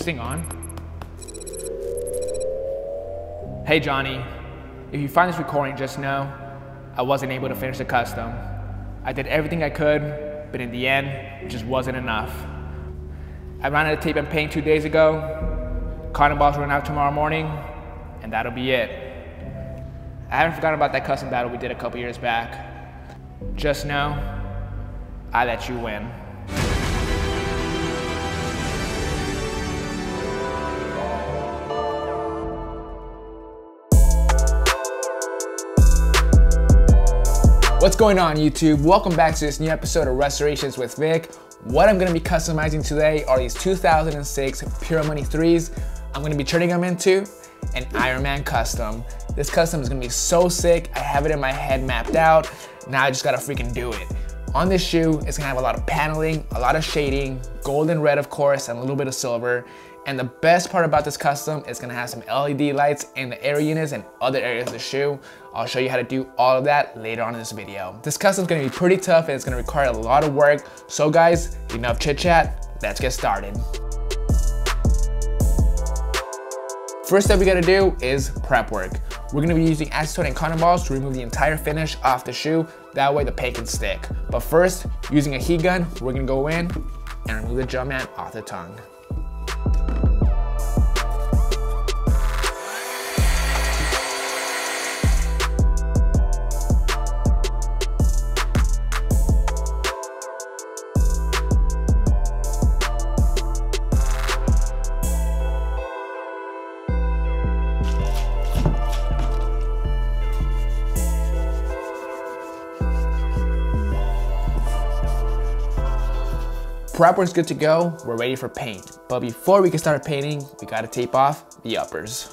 this thing on? Hey Johnny, if you find this recording, just know I wasn't able to finish the custom. I did everything I could, but in the end, it just wasn't enough. I ran out of tape and paint two days ago. Cannonballs run out tomorrow morning, and that'll be it. I haven't forgotten about that custom battle we did a couple years back. Just know, I let you win. What's going on YouTube? Welcome back to this new episode of Restorations with Vick. What I'm gonna be customizing today are these 2006 Pure Money 3s. I'm gonna be turning them into an Iron Man custom. This custom is gonna be so sick. I have it in my head mapped out. Now I just gotta freaking do it. On this shoe, it's gonna have a lot of paneling, a lot of shading, gold and red of course, and a little bit of silver. And the best part about this custom is gonna have some LED lights in the air units and other areas of the shoe. I'll show you how to do all of that later on in this video. This custom is gonna be pretty tough and it's gonna require a lot of work. So guys, enough chit chat, let's get started. First step we gotta do is prep work. We're gonna be using acetone and cotton balls to remove the entire finish off the shoe. That way the paint can stick. But first, using a heat gun, we're gonna go in and remove the gel mat off the tongue. Prep work's good to go, we're ready for paint. But before we can start painting, we gotta tape off the uppers.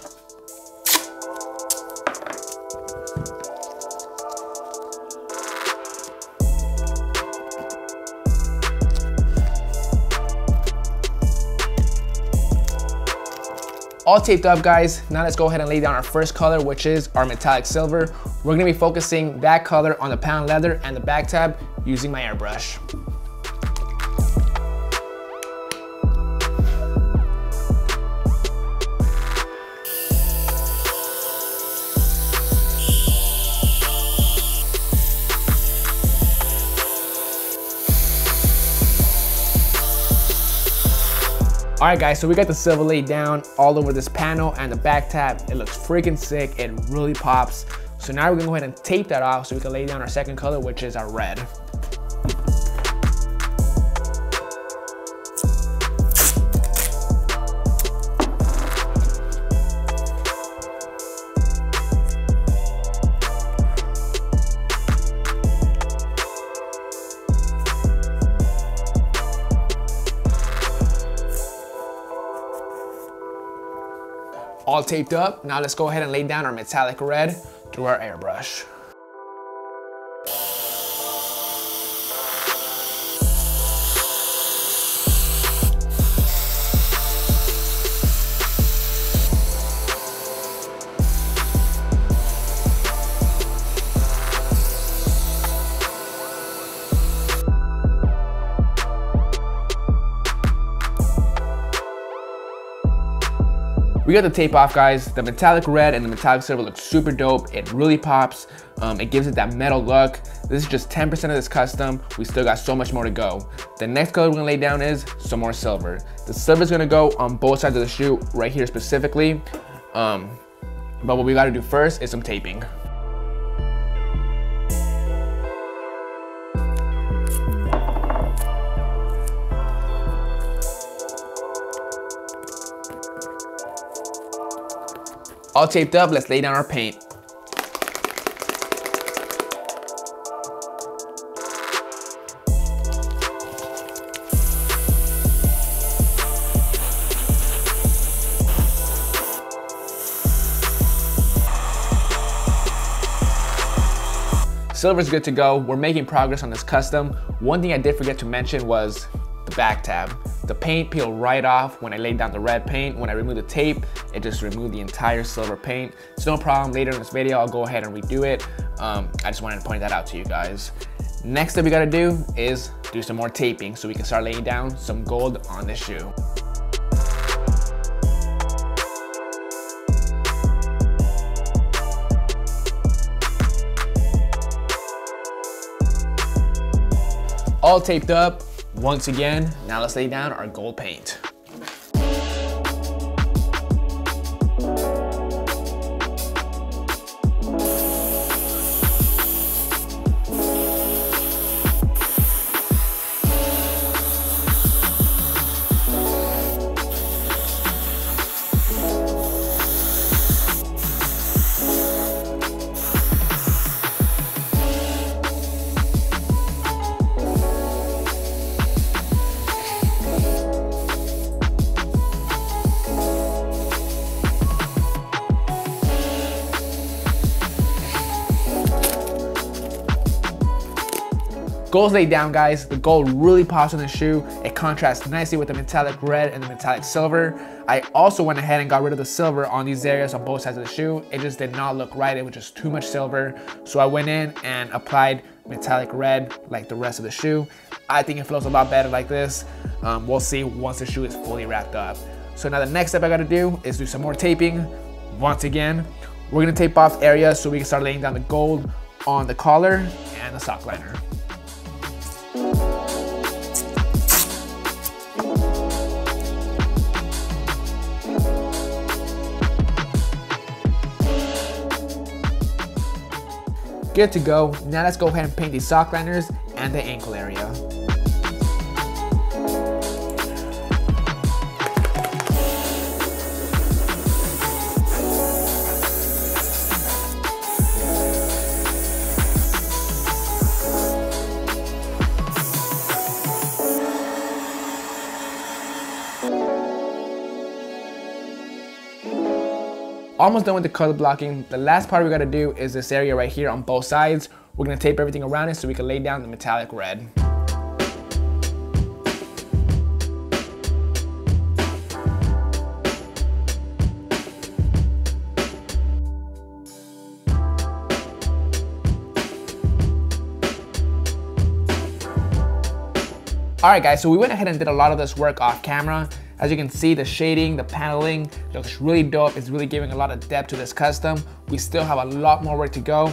All taped up guys, now let's go ahead and lay down our first color, which is our metallic silver. We're gonna be focusing that color on the pound leather and the back tab using my airbrush. All right guys, so we got the silver laid down all over this panel and the back tab. It looks freaking sick, it really pops. So now we're gonna go ahead and tape that off so we can lay down our second color, which is our red. All taped up. Now let's go ahead and lay down our metallic red through our airbrush. We got the tape off guys. The metallic red and the metallic silver look super dope. It really pops. Um, it gives it that metal look. This is just 10% of this custom. We still got so much more to go. The next color we're gonna lay down is some more silver. The silver is gonna go on both sides of the shoe, right here specifically. Um, but what we gotta do first is some taping. All taped up, let's lay down our paint. Silver's good to go. We're making progress on this custom. One thing I did forget to mention was the back tab. The paint peeled right off when I laid down the red paint. When I removed the tape, it just removed the entire silver paint. It's no problem, later in this video, I'll go ahead and redo it. Um, I just wanted to point that out to you guys. Next that we gotta do is do some more taping so we can start laying down some gold on the shoe. All taped up, once again, now let's lay down our gold paint. Gold's laid down, guys. The gold really pops on the shoe. It contrasts nicely with the metallic red and the metallic silver. I also went ahead and got rid of the silver on these areas on both sides of the shoe. It just did not look right. It was just too much silver. So I went in and applied metallic red like the rest of the shoe. I think it flows a lot better like this. Um, we'll see once the shoe is fully wrapped up. So now the next step I gotta do is do some more taping. Once again, we're gonna tape off areas so we can start laying down the gold on the collar and the sock liner. Good to go. Now let's go ahead and paint the sock liners and the ankle area. Almost done with the color blocking. The last part we gotta do is this area right here on both sides. We're gonna tape everything around it so we can lay down the metallic red. All right guys, so we went ahead and did a lot of this work off camera. As you can see, the shading, the paneling looks really dope. It's really giving a lot of depth to this custom. We still have a lot more work to go.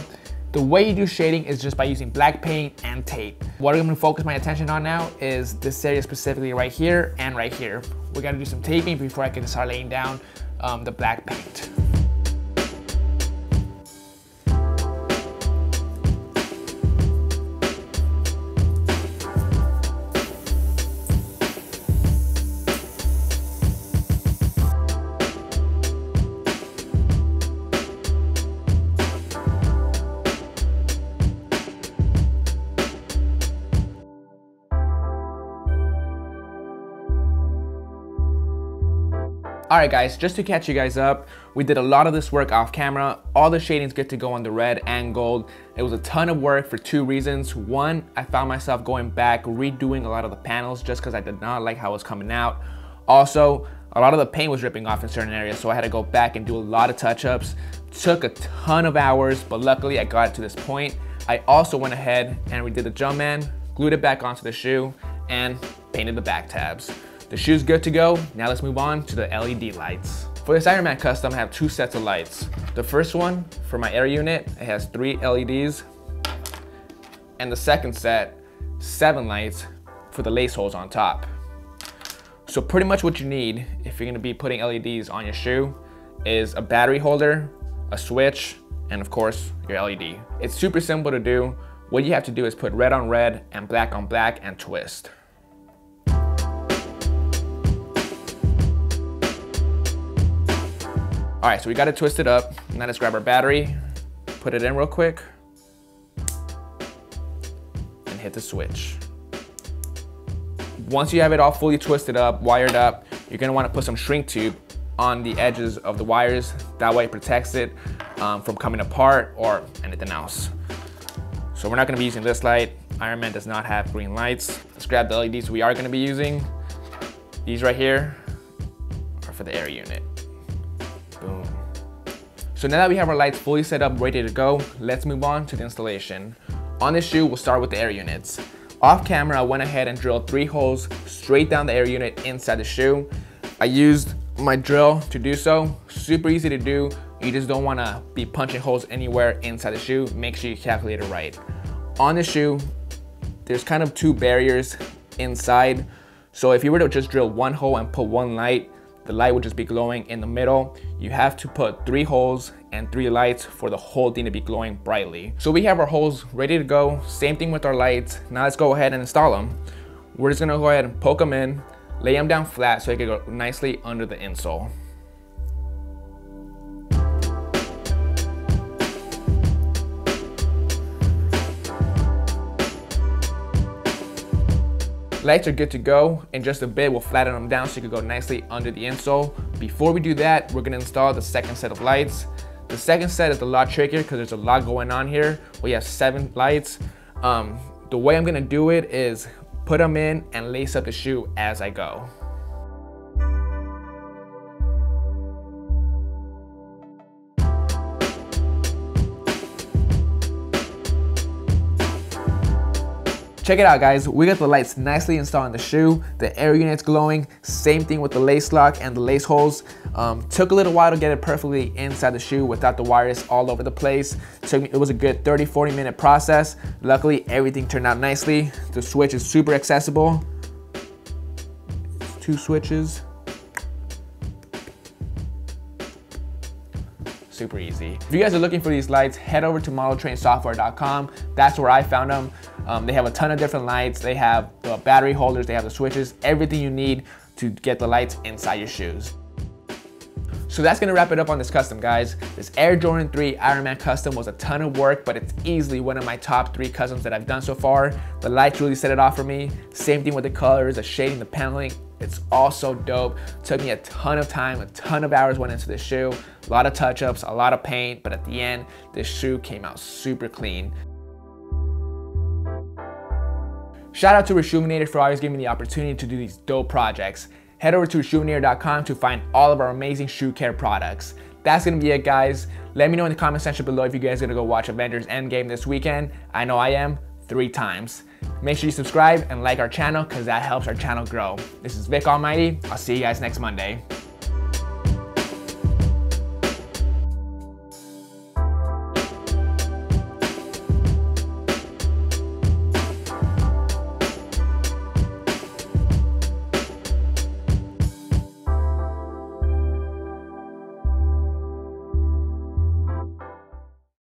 The way you do shading is just by using black paint and tape. What I'm gonna focus my attention on now is this area specifically right here and right here. We gotta do some taping before I can start laying down um, the black paint. All right guys, just to catch you guys up, we did a lot of this work off camera. All the shadings get to go on the red and gold. It was a ton of work for two reasons. One, I found myself going back, redoing a lot of the panels just because I did not like how it was coming out. Also, a lot of the paint was ripping off in certain areas, so I had to go back and do a lot of touch-ups. Took a ton of hours, but luckily I got it to this point. I also went ahead and we did the Jumpman, glued it back onto the shoe, and painted the back tabs. The shoe's good to go. Now let's move on to the LED lights. For this Ironman Custom, I have two sets of lights. The first one, for my air unit, it has three LEDs. And the second set, seven lights for the lace holes on top. So pretty much what you need if you're gonna be putting LEDs on your shoe is a battery holder, a switch, and of course, your LED. It's super simple to do. What you have to do is put red on red and black on black and twist. All right, so we got it twisted up. Now let's grab our battery, put it in real quick, and hit the switch. Once you have it all fully twisted up, wired up, you're gonna wanna put some shrink tube on the edges of the wires. That way it protects it um, from coming apart or anything else. So we're not gonna be using this light. Ironman does not have green lights. Let's grab the LEDs we are gonna be using. These right here are for the air unit. So now that we have our lights fully set up, ready to go, let's move on to the installation. On this shoe, we'll start with the air units. Off camera, I went ahead and drilled three holes straight down the air unit inside the shoe. I used my drill to do so. Super easy to do. You just don't wanna be punching holes anywhere inside the shoe. Make sure you calculate it right. On the shoe, there's kind of two barriers inside. So if you were to just drill one hole and put one light, the light would just be glowing in the middle. You have to put three holes and three lights for the whole thing to be glowing brightly. So we have our holes ready to go. Same thing with our lights. Now let's go ahead and install them. We're just gonna go ahead and poke them in, lay them down flat so they can go nicely under the insole. Lights are good to go. In just a bit, we'll flatten them down so you can go nicely under the insole. Before we do that, we're gonna install the second set of lights. The second set is a lot trickier because there's a lot going on here. We have seven lights. Um, the way I'm gonna do it is put them in and lace up the shoe as I go. Check it out guys, we got the lights nicely installed in the shoe, the air unit's glowing, same thing with the lace lock and the lace holes. Um, took a little while to get it perfectly inside the shoe without the wires all over the place. Took me, it was a good 30, 40 minute process. Luckily, everything turned out nicely. The switch is super accessible. Two switches. super easy. If you guys are looking for these lights, head over to modeltrainsoftware.com. That's where I found them. Um, they have a ton of different lights. They have the battery holders, they have the switches, everything you need to get the lights inside your shoes. So that's gonna wrap it up on this custom, guys. This Air Jordan 3 Ironman custom was a ton of work, but it's easily one of my top three customs that I've done so far. The lights really set it off for me. Same thing with the colors, the shading, the paneling. It's all so dope. Took me a ton of time, a ton of hours went into this shoe. A lot of touch-ups, a lot of paint, but at the end, this shoe came out super clean. Shout out to Reshoevn8r for always giving me the opportunity to do these dope projects. Head over to reshoevn8r.com to find all of our amazing shoe care products. That's gonna be it guys. Let me know in the comment section below if you guys are gonna go watch Avengers Endgame this weekend. I know I am, three times. Make sure you subscribe and like our channel because that helps our channel grow. This is Vick Almighty. I'll see you guys next Monday.